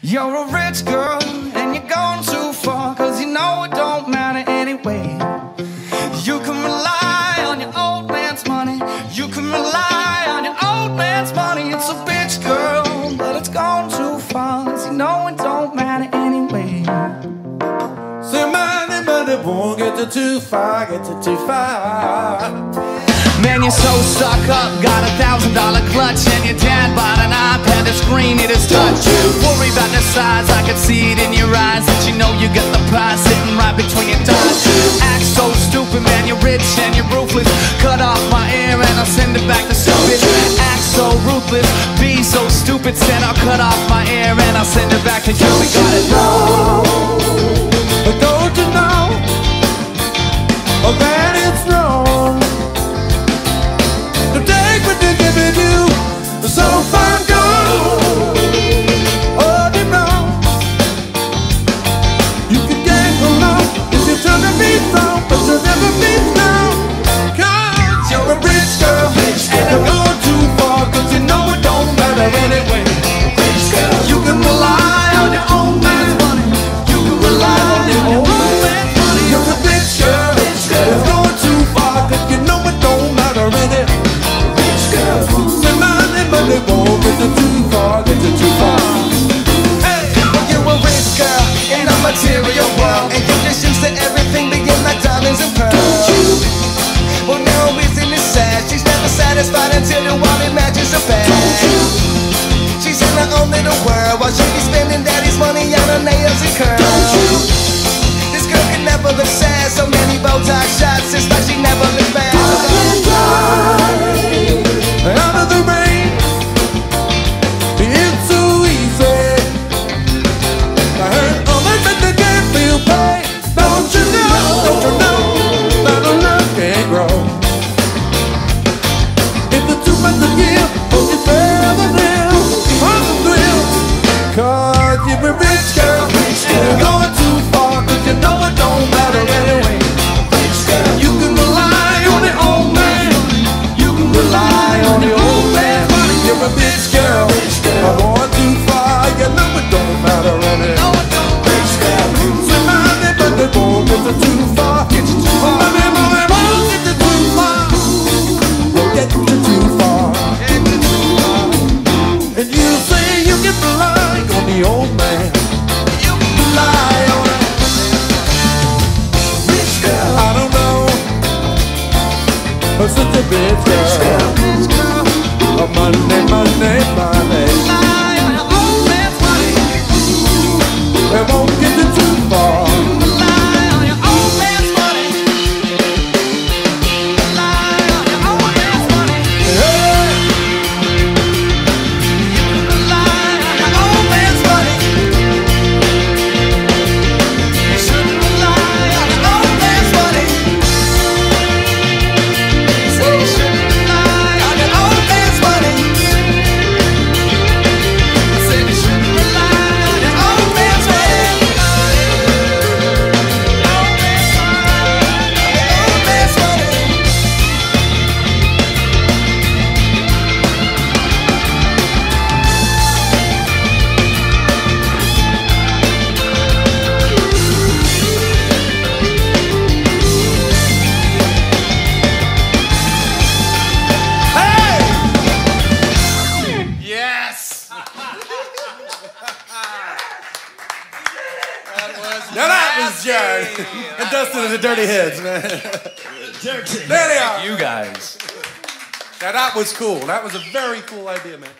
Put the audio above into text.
You're a rich girl and you're going too far Cause you know it don't matter anyway. You can rely on your old man's money. You can rely on your old man's money. It's a bitch girl, but it's gone too far Cause you know it don't matter anyway. Say money, money won't get you too far, get you too far. Man, you're so stuck up, got a thousand dollar clutch And your dad bought an iPad, the screen it is touch size, I can see it in your eyes That you know you got the prize sitting right between your thighs Act so stupid, man, you're rich and you're ruthless. Cut off my ear and I'll send it back to stupid. Act so ruthless, be so stupid Said I'll cut off my ear and I'll send it back to you. It wrong But don't you know that it's wrong? To take what they're you so far material world And used to everything begin like diamonds and pearls. Well, now isn't it sad? She's never satisfied until the woman matches her bag She's in her own little world While she be spending daddy's money on her nails and curls I'm such a bitch girl. Oh, money, money, money. Now that Jared and Dustin and the Dirty Heads, man. There they are. You guys. Now that was cool. That was a very cool idea, man.